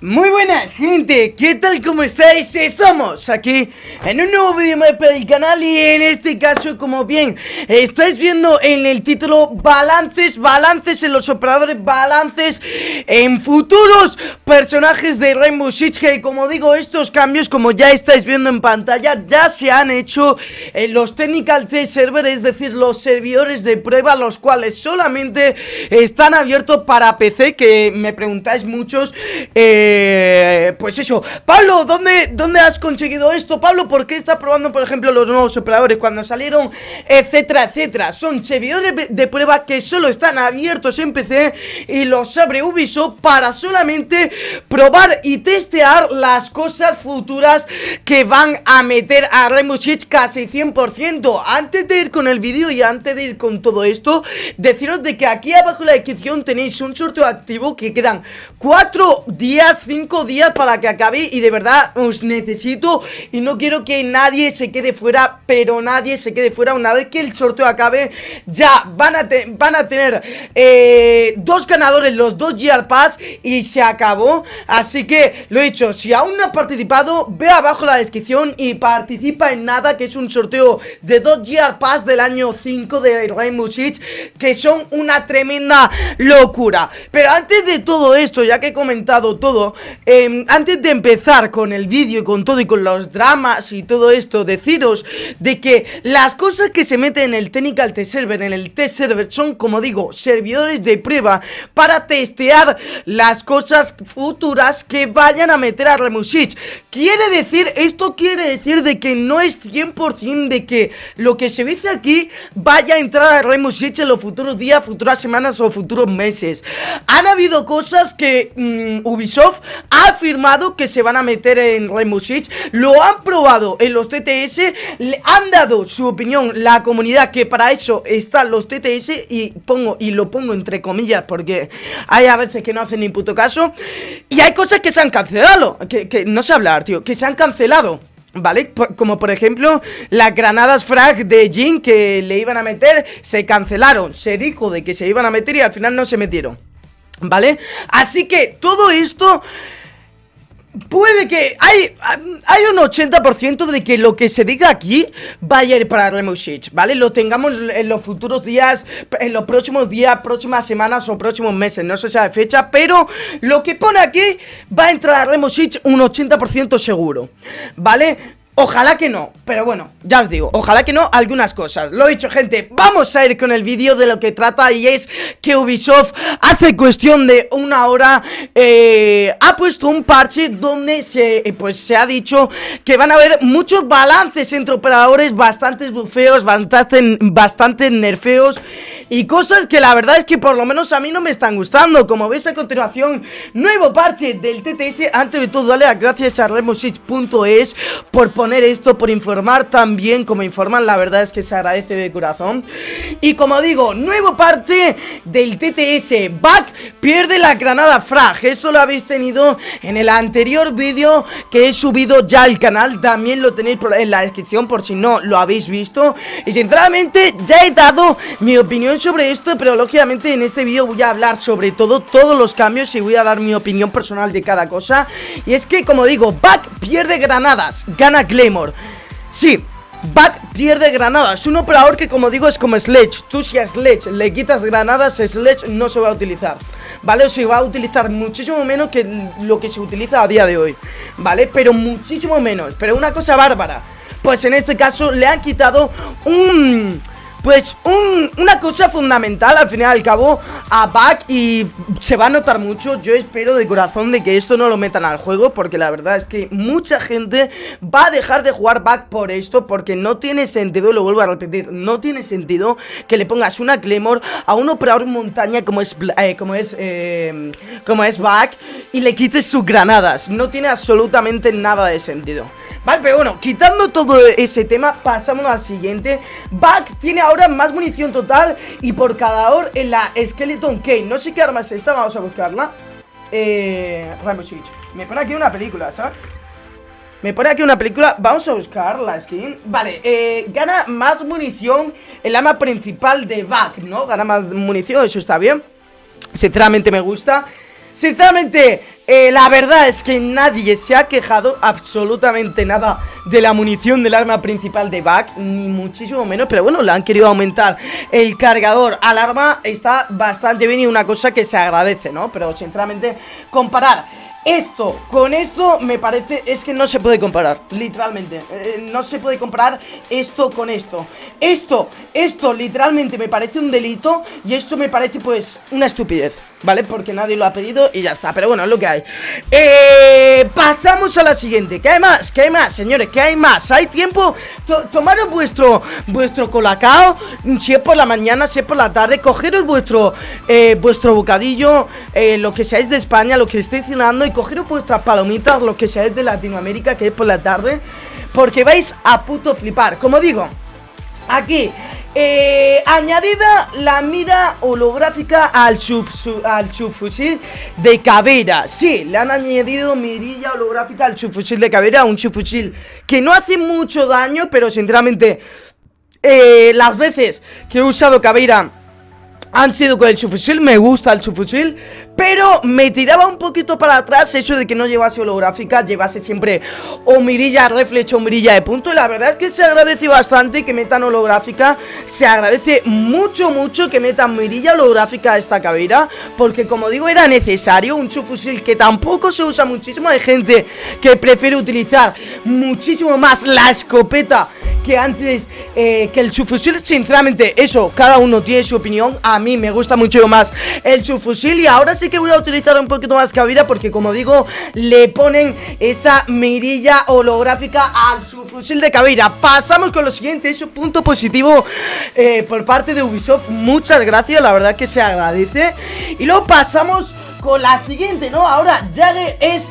Muy buenas gente, ¿qué tal? ¿Cómo estáis? Estamos aquí en un nuevo vídeo más para el canal y en este caso como bien estáis viendo en el título Balances, balances en los operadores, balances en futuros personajes de Rainbow Six Que como digo, estos cambios como ya estáis viendo en pantalla ya se han hecho en los Technical Test Server Es decir, los servidores de prueba los cuales solamente están abiertos para PC Que me preguntáis muchos eh eh, pues eso, Pablo, ¿dónde, ¿dónde has conseguido esto? Pablo, ¿por qué estás probando, por ejemplo, los nuevos operadores cuando salieron, etcétera, etcétera? Son servidores de prueba que solo están abiertos en PC y los abre Ubisoft para solamente probar y testear las cosas futuras que van a meter a Rainbow Six casi 100%. Antes de ir con el vídeo y antes de ir con todo esto, deciros de que aquí abajo en la descripción tenéis un sorteo activo que quedan 4 días 5 días para que acabe y de verdad os necesito y no quiero que nadie se quede fuera, pero nadie se quede fuera. Una vez que el sorteo acabe, ya van a, van a tener eh, dos ganadores, los dos Gear Pass y se acabó, así que lo he dicho, si aún no has participado, ve abajo la descripción y participa en nada, que es un sorteo de dos Gear Pass del año 5 de Rainbow Six, que son una tremenda locura, pero antes de todo esto, ya que he comentado todo, Em, antes de empezar con el vídeo y con todo y con los dramas y todo esto, deciros de que las cosas que se meten en el Technical Test Server, en el Test Server, son, como digo, servidores de prueba para testear las cosas futuras que vayan a meter a Remusich. Quiere decir, esto quiere decir de que no es 100% de que lo que se dice aquí vaya a entrar a Remusich en los futuros días, futuras semanas o futuros meses. Han habido cosas que mm, Ubisoft ha afirmado que se van a meter en Rainbow Six Lo han probado en los TTS Le han dado su opinión la comunidad que para eso están los TTS Y pongo y lo pongo entre comillas porque hay a veces que no hacen ni puto caso Y hay cosas que se han cancelado Que, no sé hablar, tío Que se han cancelado ¿Vale? como por ejemplo las granadas frag de Jin que le iban a meter se cancelaron. Se dijo de que se iban a meter y al final no se metieron ¿Vale? Así que todo esto Puede que hay, hay un 80% de que lo que se diga aquí vaya a ir para Six, ¿vale? Lo tengamos en los futuros días, en los próximos días, próximas semanas o próximos meses, no sé si de fecha, pero lo que pone aquí va a entrar a Six un 80% seguro, ¿vale? Ojalá que no, pero bueno, ya os digo, ojalá que no algunas cosas. Lo dicho gente, vamos a ir con el vídeo de lo que trata y es que Ubisoft hace cuestión de una hora eh, Ha puesto un parche donde se, eh, pues, se ha dicho que van a haber muchos balances entre operadores Bastantes bufeos, bastante, bastante nerfeos y cosas que la verdad es que por lo menos a mí no me están gustando. Como veis a continuación, nuevo parche del TTS Antes de todo, dale las gracias a remosich.es por poner esto, por informar también como informan. La verdad es que se agradece de corazón. Y como digo, nuevo parche del TTS Back pierde la granada frag. Esto lo habéis tenido en el anterior vídeo que he subido ya al canal. También lo tenéis en la descripción por si no lo habéis visto. Y sinceramente ya he dado mi opinión sobre esto, pero lógicamente en este vídeo voy a hablar sobre todo, todos los cambios y voy a dar mi opinión personal de cada cosa. Y es que, como digo, Back pierde granadas, gana Claymore. Sí, Back pierde granadas Un operador que como digo es como Sledge Tú si a Sledge le quitas granadas Sledge no se va a utilizar ¿Vale? O se va a utilizar muchísimo menos que lo que se utiliza a día de hoy ¿Vale? Pero muchísimo menos Pero una cosa bárbara Pues en este caso le han quitado un pues una cosa fundamental al final y al cabo a Back y se va a notar mucho. Yo espero de corazón de que esto no lo metan al juego porque la verdad es que mucha gente va a dejar de jugar Back por esto porque no tiene sentido, lo vuelvo a repetir, no tiene sentido que le pongas una Claymore a un operador montaña como es, eh, como es, eh, como es Back y le quites sus granadas. No tiene absolutamente nada de sentido. Vale, pero bueno, quitando todo ese tema, pasamos al siguiente. Back tiene ahora más munición total Y por cada hora en la Skeleton Key. No sé qué arma es esta, vamos a buscarla. Eh... Switch Me pone aquí una película, ¿sabes? Me pone aquí una película, vamos a buscar la skin. Vale, eh, gana más munición El arma principal de Back, ¿no? Gana más munición, eso está bien. Sinceramente me gusta Sinceramente, eh, la verdad es que nadie se ha quejado absolutamente nada de la munición del arma principal de Back, ni muchísimo menos, pero bueno, le han querido aumentar el cargador al arma, está bastante bien y una cosa que se agradece, ¿no? Pero sinceramente, comparar esto con esto me parece es que no se puede comparar, literalmente. Eh, no se puede comparar esto con esto. Esto, esto literalmente me parece un delito y esto me parece pues una estupidez. ¿Vale? Porque nadie lo ha pedido y ya está Pero bueno, es lo que hay eh, Pasamos a la siguiente ¿Qué hay más? ¿Qué hay más, señores? ¿Qué hay más? ¿Hay tiempo? tomaros vuestro Vuestro colacao Si es por la mañana, si es por la tarde Cogeros vuestro eh, Vuestro bocadillo eh, Lo que seáis de España, lo que estéis cenando Y cogeros vuestras palomitas Lo que seáis de Latinoamérica, que es por la tarde Porque vais a puto flipar Como digo Aquí eh, añadida la mira holográfica al, al subfusil de Caveira. Sí, le han añadido mirilla holográfica al subfusil de Caveira, un subfusil que no hace mucho daño, pero sinceramente eh, las veces que he usado Caveira han sido con el subfusil, me gusta el subfusil Pero me tiraba un poquito para atrás Eso de que no llevase holográfica Llevase siempre o mirilla reflex o mirilla de punto. Y la verdad es que se agradece bastante que metan holográfica. Se agradece mucho, mucho que metan mirilla holográfica a esta cabera Porque como digo, era necesario Un subfusil que tampoco se usa muchísimo. Hay gente que prefiere utilizar muchísimo más la escopeta que antes eh, que el subfusil, sinceramente, eso, cada uno tiene su opinión. A mí me gusta mucho más el subfusil y ahora sí que voy a utilizar un poquito más cabida porque como digo, le ponen esa mirilla holográfica al subfusil de cabida. Pasamos con lo siguiente, es un punto positivo eh, por parte de Ubisoft. Muchas gracias, la verdad que se agradece. Y luego pasamos con la siguiente, ¿no? Ahora Jagger es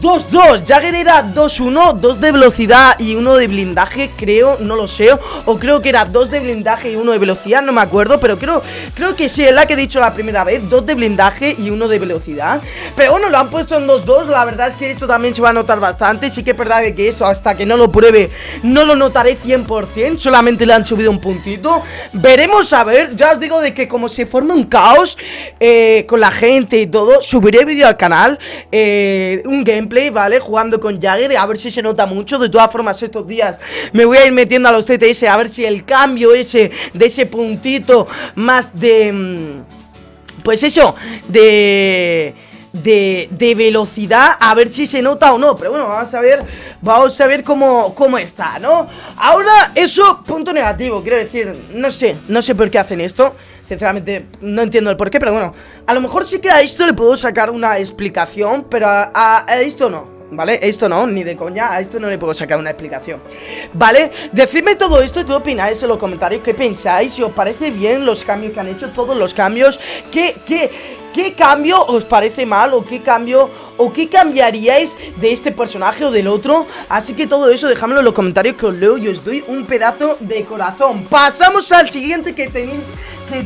2-2, Jagger era 2-1, 2 de velocidad y 1 de blindaje, creo, no lo sé O creo que era 2 de blindaje y 1 de velocidad, no me acuerdo Pero creo, creo que sí, es la que he dicho la primera vez 2 de blindaje y 1 de velocidad. Pero bueno, lo han puesto en 2-2, la verdad es que esto también se va a notar bastante Sí que es verdad que esto hasta que no lo pruebe no lo notaré 100% Solamente le han subido un puntito. Veremos a ver, ya os digo de que como se forma un caos eh, con la gente y todo Subiré vídeo al canal, eh, un gameplay ¿vale? Jugando con Jagger, a ver si se nota mucho De todas formas estos días me voy a ir metiendo a los TTS A ver si el cambio ese, de ese puntito más de... Mm, pues eso, de... De, de, velocidad A ver si se nota o no Pero bueno, vamos a ver Vamos a ver cómo, cómo está, ¿no? Ahora, eso, punto negativo Quiero decir, no sé, no sé por qué hacen esto Sinceramente, no entiendo el porqué, pero bueno A lo mejor sí que a esto le puedo sacar una explicación Pero a, esto no ¿Vale? Esto no, ni de coña, a esto no le puedo sacar una explicación ¿Vale? Decidme todo esto, ¿qué opináis en los comentarios? ¿Qué pensáis? Si os parece bien los cambios que han hecho, todos los cambios ¿Qué, qué, qué cambio os parece mal o qué cambio o qué cambiaríais de este personaje o del otro Así que todo eso dejadmelo en los comentarios que os leo y os doy un pedazo de corazón Pasamos al siguiente que tenéis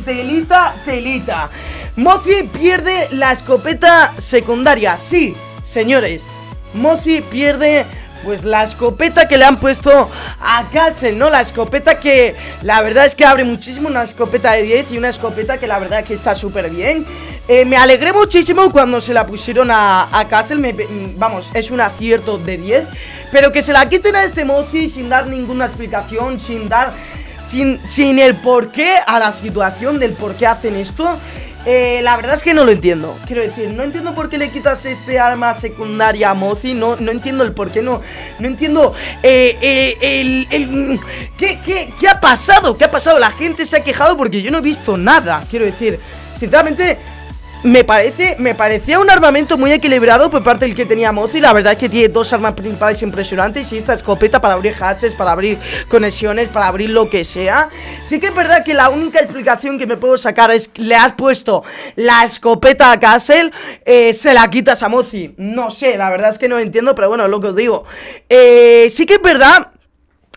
telita, telita. Mozi pierde la escopeta secundaria. Sí, señores. Mozi pierde pues la escopeta que le han puesto a Castle, ¿no? La escopeta que la verdad es que abre muchísimo, una escopeta de 10 y una escopeta que la verdad que está súper bien. Eh, me alegré muchísimo cuando se la pusieron a, a Castle, vamos, es un acierto de 10. Pero que se la quiten a este Mozi sin dar ninguna explicación, sin dar sin, sin el porqué a la situación del por qué hacen esto. Eh, la verdad es que no lo entiendo. Quiero decir, no entiendo por qué le quitas este arma secundaria a Mozi. No, no entiendo el por qué. No, no entiendo eh, eh, el, el ¿qué, qué, qué ha pasado? ¿Qué ha pasado? La gente se ha quejado porque yo no he visto nada. Quiero decir, sinceramente me parece, me parecía un armamento muy equilibrado por parte del que tenía Mozi La verdad es que tiene dos armas principales impresionantes Y esta escopeta para abrir hatches, para abrir conexiones, para abrir lo que sea. Sí que es verdad que la única explicación que me puedo sacar es que le has puesto la escopeta a Castle eh, Se la quitas a Mozi. No sé, la verdad es que no entiendo, pero bueno, lo que os digo. Eh, Sí que es verdad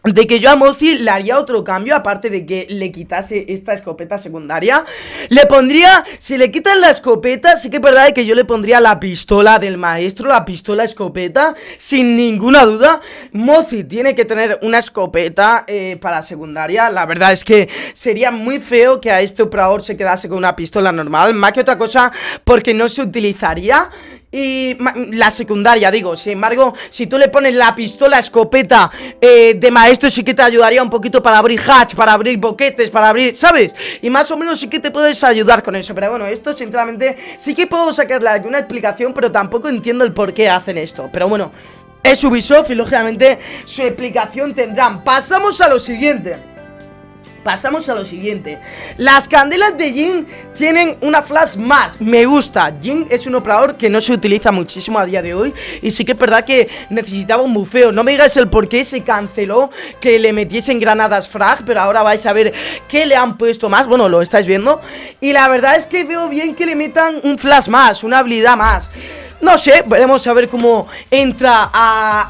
de que yo a Mozi le haría otro cambio, aparte de que le quitase esta escopeta secundaria. Le pondría, si le quitan la escopeta, sí que es verdad que yo le pondría la pistola del maestro, la pistola escopeta, sin ninguna duda. Mozi tiene que tener una escopeta eh, para secundaria. La verdad es que sería muy feo que a este operador se quedase con una pistola normal, más que otra cosa porque no se utilizaría. Y la secundaria, digo, sin embargo, si tú le pones la pistola escopeta eh, de maestro, sí que te ayudaría un poquito para abrir hatch, para abrir boquetes, para abrir, ¿sabes? Y más o menos sí que te puedes ayudar con eso. Pero bueno, esto sinceramente sí que puedo sacarle alguna explicación, pero tampoco entiendo el por qué hacen esto. Pero bueno, es Ubisoft y lógicamente su explicación tendrán. Pasamos a lo siguiente. Pasamos a lo siguiente. Las candelas de Jin tienen una flash más. Me gusta. Jin es un operador que no se utiliza muchísimo a día de hoy Y sí que es verdad que necesitaba un bufeo. No me digáis el por qué se canceló Que le metiesen granadas frag Pero ahora vais a ver qué le han puesto más. Bueno, lo estáis viendo. Y la verdad es que veo bien que le metan un flash más Una habilidad más no sé, veremos a ver cómo entra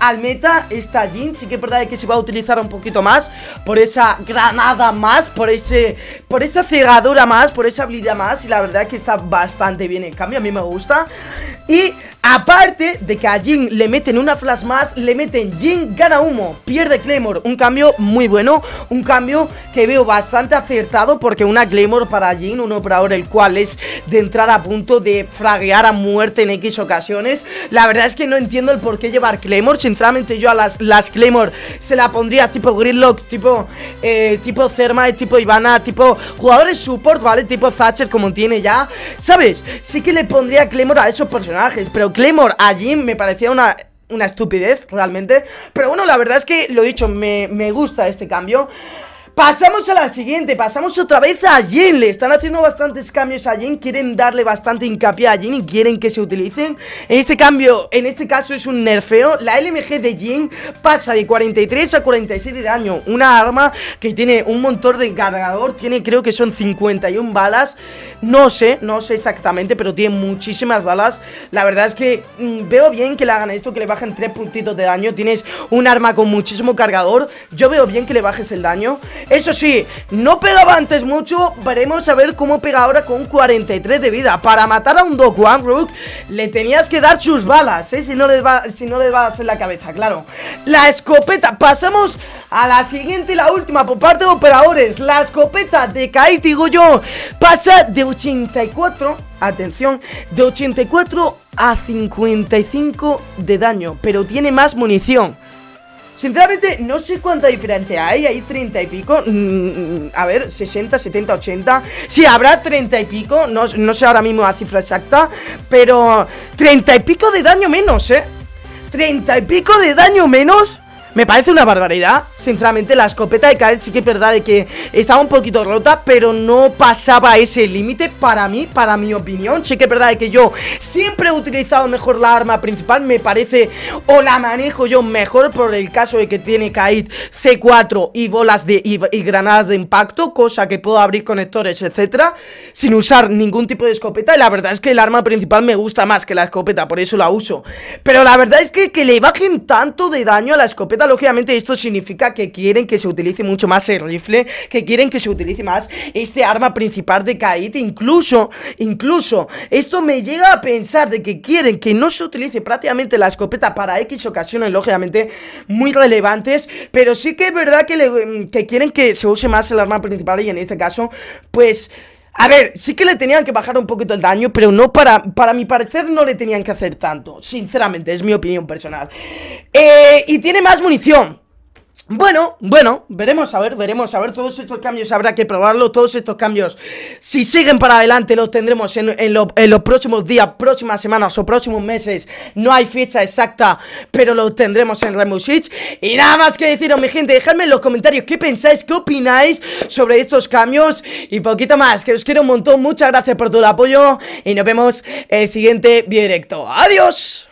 al meta esta Jin Sí que es verdad que se va a utilizar un poquito más Por esa granada más Por ese por esa cegadura más Por esa habilidad más. Y la verdad que está bastante bien en cambio A mí me gusta. Y Aparte de que a Jin le meten una flash más, le meten Jin gana humo, pierde Claymore, un cambio muy bueno, un cambio que veo bastante acertado porque una Claymore para Jin, un operador el cual es de entrar a punto de fraguear a muerte en X ocasiones, la verdad es que no entiendo el por qué llevar Claymore, sinceramente yo a las, las Claymore se la pondría tipo Gridlock, tipo, eh, tipo tipo Ivana, tipo jugadores support, ¿vale? Tipo Thatcher como tiene ya, ¿sabes? Sí que le pondría Claymore a esos personajes, pero Claymore a Jim me parecía una, una estupidez, realmente. Pero bueno, la verdad es que, lo dicho, me, me gusta este cambio. Pasamos a la siguiente, pasamos otra vez a Jin. Le están haciendo bastantes cambios a Jin Quieren darle bastante hincapié a Jin y quieren que se utilicen. En este cambio, en este caso es un nerfeo. La LMG de Jin pasa de 43 a 47 de daño. Una arma que tiene un montón de cargador Tiene creo que son 51 balas. No sé, no sé exactamente, pero tiene muchísimas balas. La verdad es que mm, veo bien que le hagan esto Que le bajen 3 puntitos de daño. Tienes un arma con muchísimo cargador. Yo veo bien que le bajes el daño eso sí, no pegaba antes mucho. Veremos a ver cómo pega ahora con 43 de vida. Para matar a un One Rook Le tenías que dar sus balas, ¿eh? Si no le, va, si no la cabeza, claro. La escopeta, pasamos a la siguiente y la última por parte de operadores. La escopeta de Kaiti Goyo pasa de 84 Atención, de 84 a 55 de daño Pero tiene más munición Sinceramente, no sé cuánta diferencia hay, hay 30 y pico mm, mm, A ver, 60, 70, 80 Sí, habrá 30 y pico, no, no sé ahora mismo la cifra exacta Pero 30 y pico de daño menos, eh 30 y pico de daño menos me parece una barbaridad Sinceramente la escopeta de Kael sí que es verdad de que Estaba un poquito rota Pero no pasaba ese límite para mí Para mi opinión. Sí que es verdad de que yo Siempre he utilizado mejor la arma principal Me parece O la manejo yo mejor Por el caso de que tiene Kaid C4 Y bolas de y, granadas de impacto Cosa que puedo abrir conectores etcétera Sin usar ningún tipo de escopeta. Y la verdad es que el arma principal me gusta más que la escopeta Por eso la uso. Pero la verdad es que que le bajen tanto de daño a la escopeta lógicamente esto significa que quieren que se utilice mucho más el rifle, que quieren que se utilice más este arma principal de Kaid, incluso, incluso, esto me llega a pensar de que quieren que no se utilice prácticamente la escopeta para X ocasiones, lógicamente, muy relevantes, pero sí que es verdad que, que quieren que se use más el arma principal y en este caso, pues... A ver, sí que le tenían que bajar un poquito el daño, pero no para, para mi parecer no le tenían que hacer tanto, sinceramente, es mi opinión personal. Eh, y tiene más munición, bueno, bueno, veremos a ver, veremos a ver Todos estos cambios habrá que probarlo Todos estos cambios, si siguen para adelante Los tendremos en, los próximos días Próximas semanas o próximos meses No hay fecha exacta, pero lo tendremos en Rainbow Six Y nada más que deciros mi gente Dejadme en los comentarios qué pensáis, qué opináis Sobre estos cambios y poquito más Que os quiero un montón, muchas gracias por todo el apoyo Y nos vemos en el siguiente directo ¡Adiós!